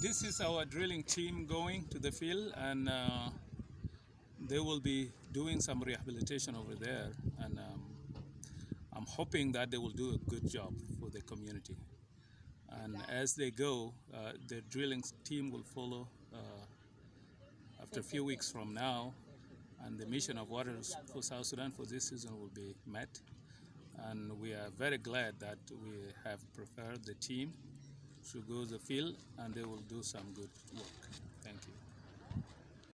this is our drilling team going to the field and uh, they will be doing some rehabilitation over there and um, I'm hoping that they will do a good job for the community. And as they go, uh, the drilling team will follow uh, after a few weeks from now and the mission of waters for South Sudan for this season will be met. And we are very glad that we have prepared the team should go the field and they will do some good work. Thank you.